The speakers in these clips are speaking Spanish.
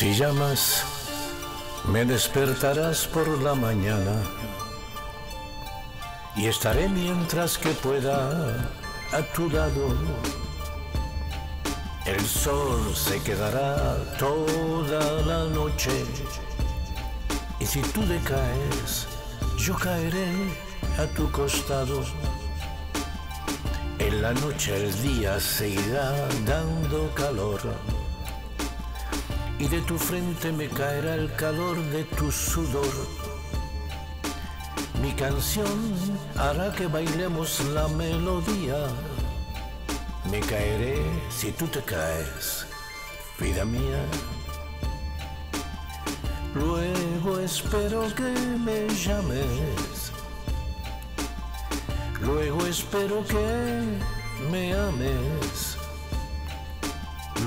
Si llamas, me despertarás por la mañana y estaré mientras que pueda a tu lado. El sol se quedará toda la noche y si tú decaes, yo caeré a tu costado. En la noche el día seguirá dando calor y de tu frente me caerá el calor de tu sudor. Mi canción hará que bailemos la melodía. Me caeré si tú te caes, vida mía. Luego espero que me llames. Luego espero que me ames.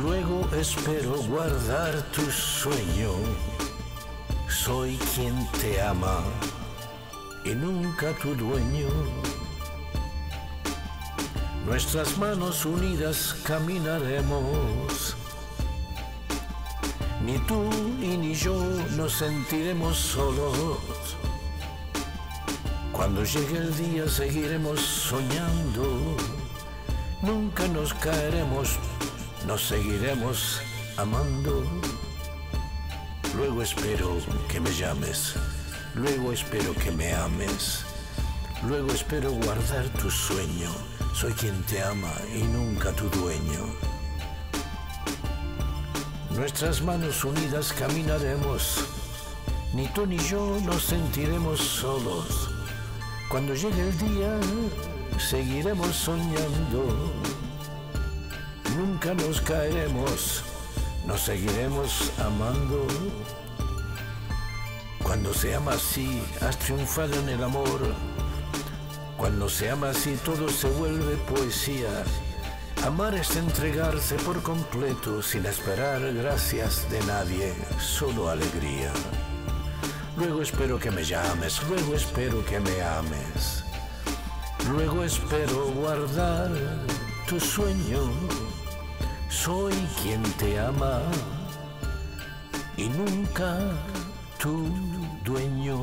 Luego espero guardar tu sueño. Soy quien te ama y nunca tu dueño. Nuestras manos unidas caminaremos. Ni tú y ni yo nos sentiremos solos. Cuando llegue el día seguiremos soñando. Nunca nos caeremos nos seguiremos amando. Luego espero que me llames, luego espero que me ames, luego espero guardar tu sueño. Soy quien te ama y nunca tu dueño. Nuestras manos unidas caminaremos, ni tú ni yo nos sentiremos solos. Cuando llegue el día, seguiremos soñando nunca nos caeremos, nos seguiremos amando. Cuando se ama así, has triunfado en el amor. Cuando se ama así, todo se vuelve poesía. Amar es entregarse por completo sin esperar gracias de nadie, solo alegría. Luego espero que me llames, luego espero que me ames. Luego espero guardar tu sueño soy quien te ama y nunca tu dueño.